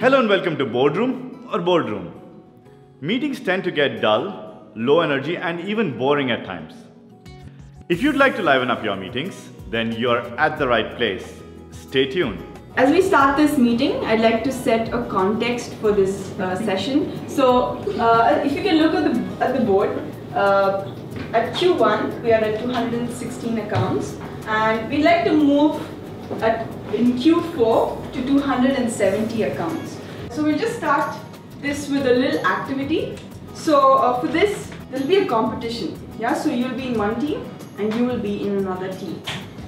Hello and welcome to Boardroom or Boredroom. Meetings tend to get dull, low energy, and even boring at times. If you'd like to liven up your meetings, then you're at the right place. Stay tuned. As we start this meeting, I'd like to set a context for this uh, session. So, uh, if you can look at the, at the board, uh, at Q1, we are at 216 accounts, and we'd like to move at, in Q4 to 270 accounts. So, we'll just start this with a little activity. So, uh, for this, there'll be a competition. Yeah, so you'll be in one team and you will be in another team.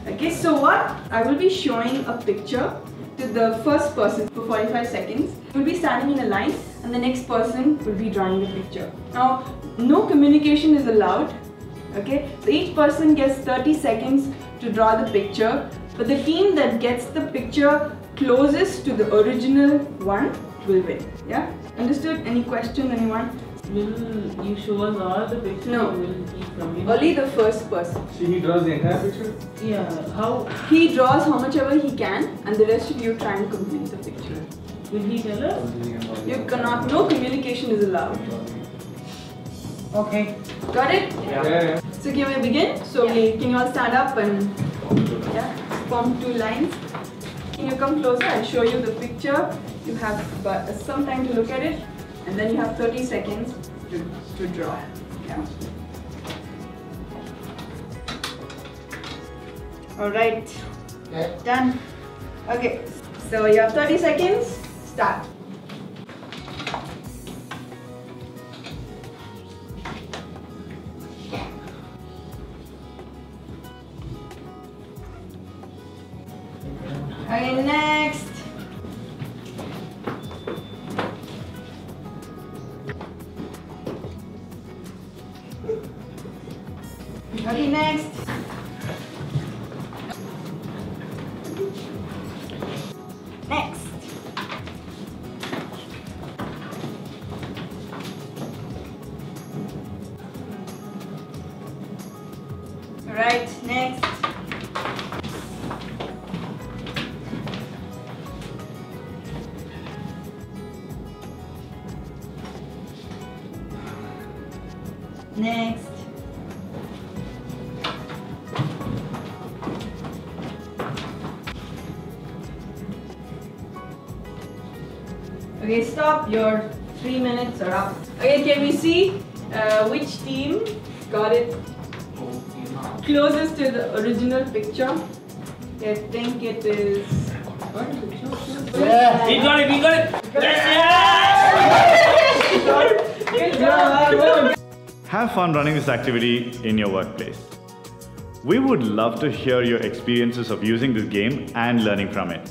Okay, so what? I will be showing a picture to the first person for 45 seconds. You'll be standing in a line and the next person will be drawing the picture. Now, no communication is allowed. Okay, so each person gets 30 seconds to draw the picture, but the team that gets the picture closest to the original one will win. Yeah, understood? Any question, anyone? Will you show us all the pictures? No. Will he from you? Only the first person. See, he draws the entire picture? Yeah. How He draws how much ever he can, and the rest of you try and complete the picture. will he tell us? You cannot, no communication is allowed. Okay. Got it? Yeah, yeah. So can we begin? So we, can you all stand up and yeah, form two lines? Can you come closer? I'll show you the picture. You have some time to look at it, and then you have 30 seconds to, to draw. Yeah. All right. Done. Okay. So you have 30 seconds. Start. Okay, next. Okay, next. Next. All right, next. Next. Okay, stop. Your three minutes are up. Okay, can we see uh, which team got it closest to the original picture? I think it is. Yeah. We got it, we got it! Good Have fun running this activity in your workplace. We would love to hear your experiences of using this game and learning from it.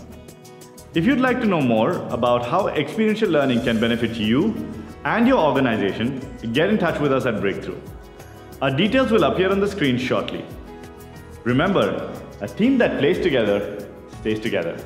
If you'd like to know more about how experiential learning can benefit you and your organization, get in touch with us at Breakthrough. Our details will appear on the screen shortly. Remember, a team that plays together stays together.